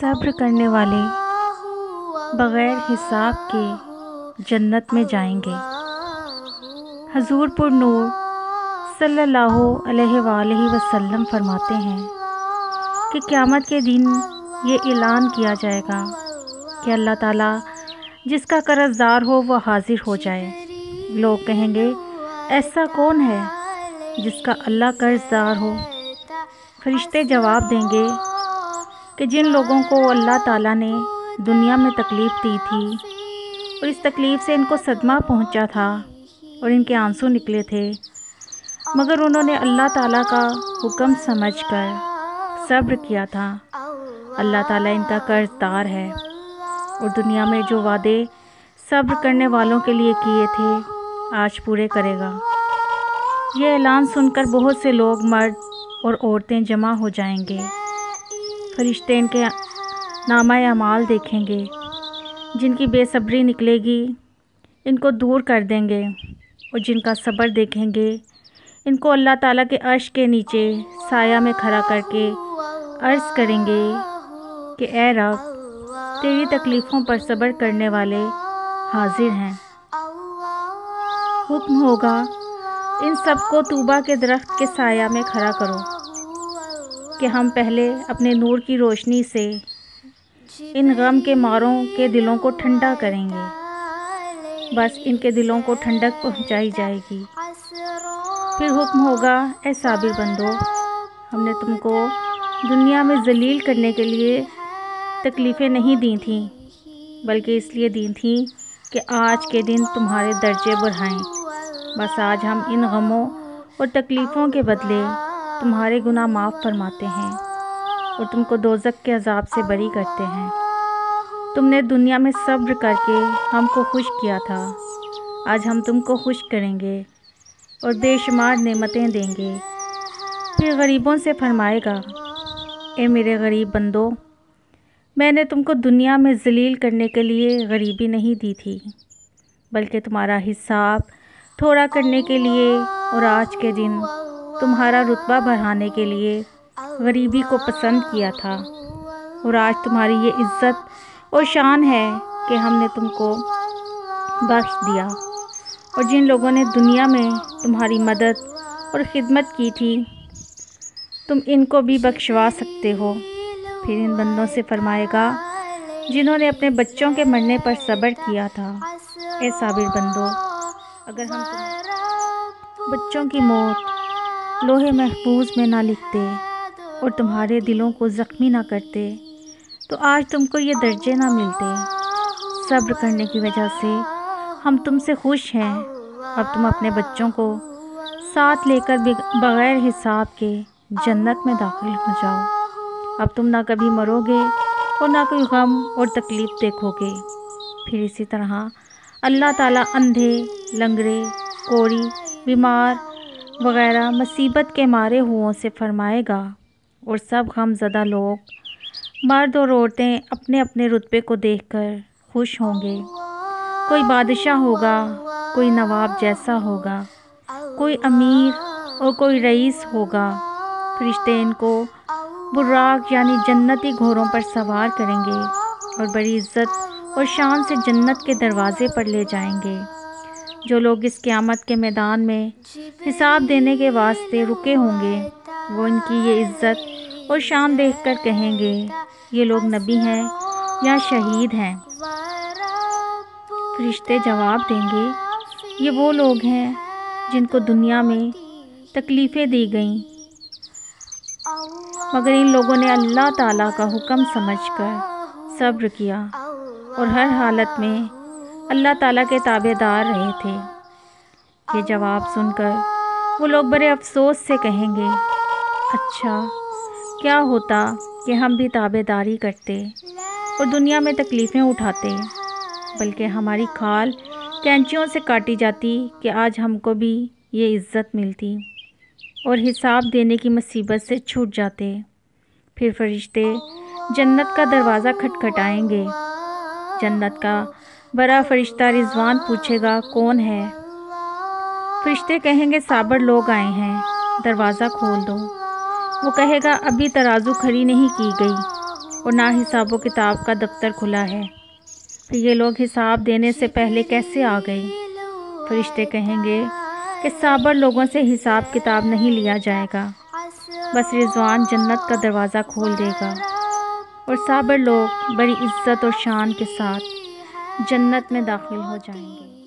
सब्र करने वाले बग़ैर हिसाब के जन्नत में जाएँगे। हजूरपुर नूर सल्लल्लाहु अलैहि वसल्लम फरमाते हैं कि क़यामत के दिन ये ऐलान किया जाएगा कि अल्लाह ताला जिसका कर्ज़दार हो वह हाज़िर हो जाए। लोग कहेंगे, ऐसा कौन है जिसका अल्लाह कर्ज़दार हो? फरिश्ते जवाब देंगे कि जिन लोगों को अल्लाह ताला ने दुनिया में तकलीफ़ दी थी और इस तकलीफ़ से इनको सदमा पहुँचा था और इनके आँसू निकले थे, मगर उन्होंने अल्लाह ताला का हुक्म समझकर सब्र किया था। अल्लाह ताला इनका कर्जदार है और दुनिया में जो वादे सब्र करने वालों के लिए किए थे, आज पूरे करेगा। ये ऐलान सुनकर बहुत से लोग मर्द और औरतें जमा हो जाएँगे। फरिश्ते इनके नामा अमाल देखेंगे, जिनकी बेसब्री निकलेगी, इनको दूर कर देंगे और जिनका सब्र देखेंगे, इनको अल्लाह ताला के अर्श के नीचे साया में खड़ा करके अर्ज़ करेंगे कि, ए रब, तेरी तकलीफ़ों पर सब्र करने वाले हाजिर हैं। हुक्म होगा, इन सबको तूबा के दरख्त के साया में खड़ा करो। कि हम पहले अपने नूर की रोशनी से इन गम के मारों के दिलों को ठंडा करेंगे। बस इनके दिलों को ठंडक पहुंचाई जाएगी। फिर हुक्म होगा ए साबिर बंदो, हमने तुमको दुनिया में जलील करने के लिए तकलीफ़ें नहीं दी थी, बल्कि इसलिए दी थी कि आज के दिन तुम्हारे दर्जे बढ़ाएँ। बस आज हम इन गमों और तकलीफ़ों के बदले तुम्हारे गुनाह माफ़ फरमाते हैं और तुमको दोजक के अजाब से बरी करते हैं। तुमने दुनिया में सब्र करके हमको खुश किया था। आज हम तुमको खुश करेंगे और बेशुमार नेमतें देंगे। फिर गरीबों से फरमाएगा, ए मेरे गरीब बंदो, मैंने तुमको दुनिया में जलील करने के लिए गरीबी नहीं दी थी, बल्कि तुम्हारा हिसाब थोड़ा करने के लिए और आज के दिन तुम्हारा रुतबा बढ़ाने के लिए गरीबी को पसंद किया था। और आज तुम्हारी ये इज़्ज़त और शान है कि हमने तुमको बख्श दिया। और जिन लोगों ने दुनिया में तुम्हारी मदद और ख़िदमत की थी, तुम इनको भी बख्शवा सकते हो। फिर इन बंदों से फरमाएगा, जिन्होंने अपने बच्चों के मरने पर सब्र किया था ए साबिर बंदो, अगर हम बच्चों की मौत लोहे महफूज में ना लिखते और तुम्हारे दिलों को ज़ख्मी ना करते तो आज तुमको ये दर्जे ना मिलते। सब्र करने की वजह से हम तुमसे खुश हैं। अब तुम अपने बच्चों को साथ लेकर बग़ैर हिसाब के जन्नत में दाखिल हो जाओ। अब तुम ना कभी मरोगे और ना कोई गम और तकलीफ़ देखोगे। फिर इसी तरह अल्लाह ताला अंधे, लंगड़े, कोड़ी, बीमार वगैरह मुसीबत के मारे हुओं से फरमाएगा, और सब गमज़दा लोग, मर्द और औरतें अपने अपने रुतबे को देखकर खुश होंगे। कोई बादशाह होगा, कोई नवाब जैसा होगा, कोई अमीर और कोई रईस होगा। फरिश्ते इनको बुर्राक यानी जन्नती घोड़ों पर सवार करेंगे और बड़ी इज़्ज़त और शान से जन्नत के दरवाज़े पर ले जाएँगे। जो लोग इस क़्यामत के मैदान में हिसाब देने के वास्ते रुके होंगे, वो इनकी ये इज़्ज़त और शान देखकर कहेंगे, ये लोग नबी हैं या शहीद हैं? फरिश्ते जवाब देंगे, ये वो लोग हैं जिनको दुनिया में तकलीफ़ें दी गईं। मगर इन लोगों ने अल्लाह ताला का हुक्म समझकर सब्र किया और हर हालत में अल्लाह ताला के ताबेदार रहे थे। ये जवाब सुनकर वो लोग बड़े अफसोस से कहेंगे अच्छा क्या होता कि हम भी ताबेदारी करते और दुनिया में तकलीफ़ें उठाते, बल्कि हमारी खाल कैंचियों से काटी जाती कि आज हमको भी ये इज़्ज़त मिलती और हिसाब देने की मुसीबत से छूट जाते। फिर फरिश्ते जन्नत का दरवाज़ा खटखटाएँगे। जन्नत का बड़ा फरिश्ता रिजवान पूछेगा, कौन है? फरिश्ते कहेंगे, साबर लोग आए हैं, दरवाज़ा खोल दो। वो कहेगा, अभी तराजू खड़ी नहीं की गई और ना हिसाब किताब का दफ्तर खुला है। फिर ये लोग हिसाब देने से पहले कैसे आ गए? फरिश्ते कहेंगे कि, साबर लोगों से हिसाब किताब नहीं लिया जाएगा। बस रिजवान जन्नत का दरवाज़ा खोल देगा और साबर लोग बड़ी इज़्ज़त और शान के साथ जन्नत में दाखिल हो जाएँगे।